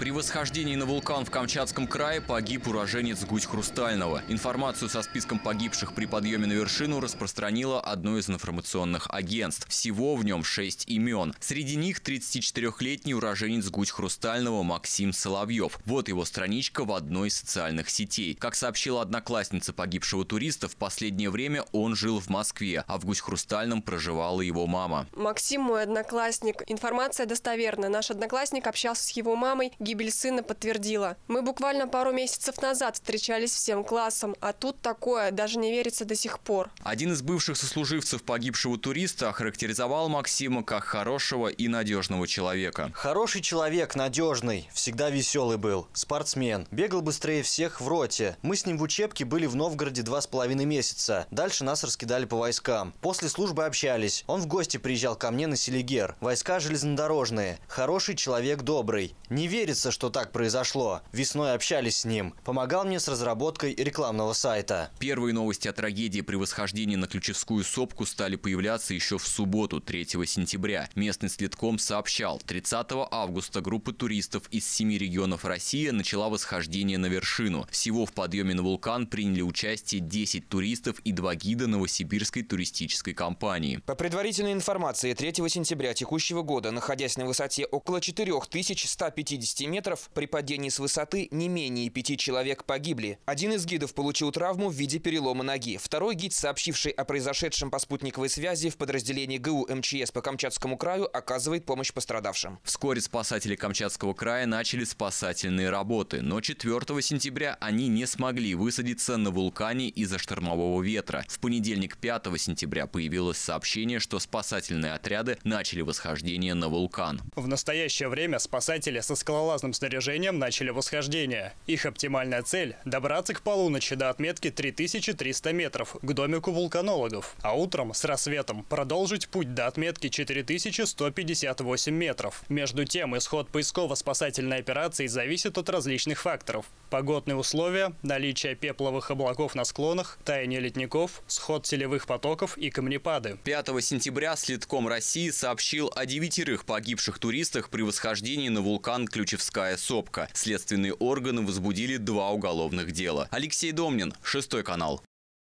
При восхождении на вулкан в Камчатском крае погиб уроженец Гусь Хрустального. Информацию со списком погибших при подъеме на вершину распространило одно из информационных агентств. Всего в нем шесть имен. Среди них 34-летний уроженец Гусь Хрустального Максим Соловьев. Вот его страничка в одной из социальных сетей. Как сообщила одноклассница погибшего туриста, в последнее время он жил в Москве, а в Гусь Хрустальном проживала его мама. Максим мой одноклассник. Информация достоверна. Наш одноклассник общался с его мамой гибель сына подтвердила. Мы буквально пару месяцев назад встречались всем классом, а тут такое, даже не верится до сих пор. Один из бывших сослуживцев погибшего туриста охарактеризовал Максима как хорошего и надежного человека. Хороший человек, надежный, всегда веселый был, спортсмен. Бегал быстрее всех в роте. Мы с ним в учебке были в Новгороде два с половиной месяца. Дальше нас раскидали по войскам. После службы общались. Он в гости приезжал ко мне на Селигер. Войска железнодорожные. Хороший человек, добрый. Не верится верится, что так произошло. Весной общались с ним. Помогал мне с разработкой рекламного сайта. Первые новости о трагедии при восхождении на Ключевскую сопку стали появляться еще в субботу, 3 сентября. Местный следком сообщал, 30 августа группа туристов из семи регионов России начала восхождение на вершину. Всего в подъеме на вулкан приняли участие 10 туристов и два гида Новосибирской туристической компании. По предварительной информации, 3 сентября текущего года, находясь на высоте около 4150 метров, при падении с высоты не менее пяти человек погибли. Один из гидов получил травму в виде перелома ноги. Второй гид, сообщивший о произошедшем по спутниковой связи в подразделении ГУ МЧС по Камчатскому краю, оказывает помощь пострадавшим. Вскоре спасатели Камчатского края начали спасательные работы, но 4 сентября они не смогли высадиться на вулкане из-за штормового ветра. В понедельник 5 сентября появилось сообщение, что спасательные отряды начали восхождение на вулкан. В настоящее время спасатели со скалолазом безопасным снаряжением начали восхождение. Их оптимальная цель – добраться к полуночи до отметки 3300 метров, к домику вулканологов. А утром, с рассветом, продолжить путь до отметки 4158 метров. Между тем, исход поисково-спасательной операции зависит от различных факторов. Погодные условия, наличие пепловых облаков на склонах, таяние ледников, сход селевых потоков и камнепады. 5 сентября Следком России сообщил о девятерых погибших туристах при восхождении на вулкан Ключевской Кировская сопка. Следственные органы возбудили два уголовных дела. Алексей Домнин, шестой канал.